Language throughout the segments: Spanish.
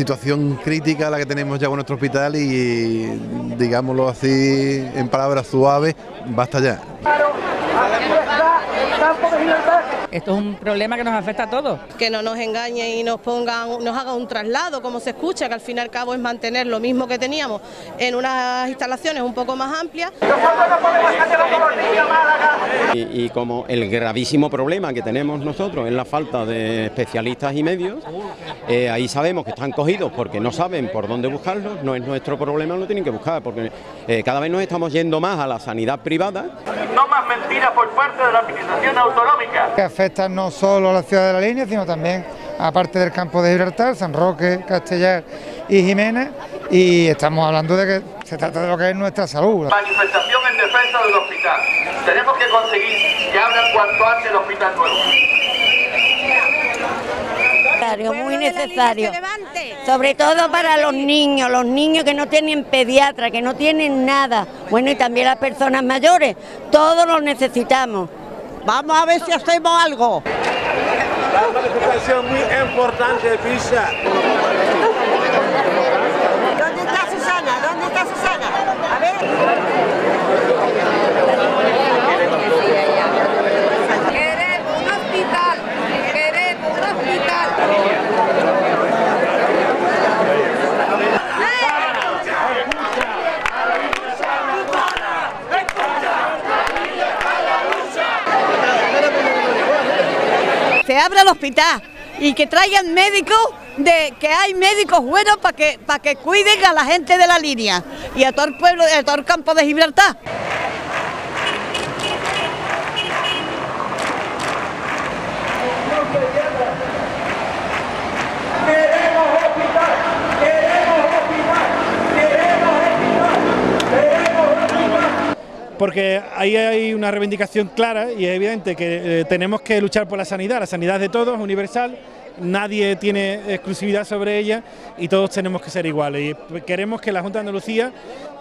situación crítica la que tenemos ya con nuestro hospital y, digámoslo así, en palabras suaves, basta ya. Esto es un problema que nos afecta a todos. Que no nos engañen y nos pongan, nos hagan un traslado, como se escucha, que al fin y al cabo es mantener lo mismo que teníamos en unas instalaciones un poco más amplias. Y, como el gravísimo problema que tenemos nosotros es la falta de especialistas y medios, eh, ahí sabemos que están cogidos porque no saben por dónde buscarlos, no es nuestro problema, lo tienen que buscar, porque eh, cada vez nos estamos yendo más a la sanidad privada. No más mentiras por parte de la administración autonómica. Que afecta no solo a la ciudad de la línea, sino también a parte del campo de Gibraltar, San Roque, Castellar y Jiménez, y estamos hablando de que se trata de lo que es nuestra salud. Manifestación en defensa del hospital. Tenemos que conseguir que abran cuanto antes el hospital nuevo. Muy necesario, sobre todo para los niños, los niños que no tienen pediatra, que no tienen nada, bueno y también las personas mayores, todos los necesitamos. Vamos a ver si hacemos algo. La manifestación muy importante, Pisa. ¿Dónde está Susana? ¿Dónde está Susana? A ver. Se abra el hospital y que traigan médicos de que hay médicos buenos para que para que cuiden a la gente de la línea y a todo el pueblo, a todo el campo de Gibraltar. Porque ahí hay una reivindicación clara y es evidente que eh, tenemos que luchar por la sanidad, la sanidad de todos, universal, nadie tiene exclusividad sobre ella y todos tenemos que ser iguales. Y queremos que la Junta de Andalucía,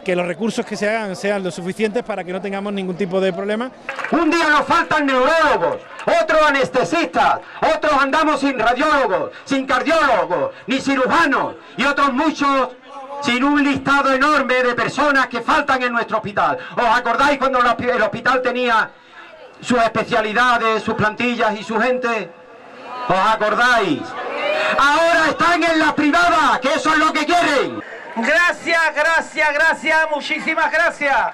que los recursos que se hagan sean lo suficientes para que no tengamos ningún tipo de problema. Un día nos faltan neurólogos, otros anestesistas, otros andamos sin radiólogos, sin cardiólogos, ni cirujanos y otros muchos sin un listado enorme de personas que faltan en nuestro hospital. ¿Os acordáis cuando el hospital tenía sus especialidades, sus plantillas y su gente? ¿Os acordáis? Ahora están en la privada, que eso es lo que quieren. Gracias, gracias, gracias, muchísimas gracias.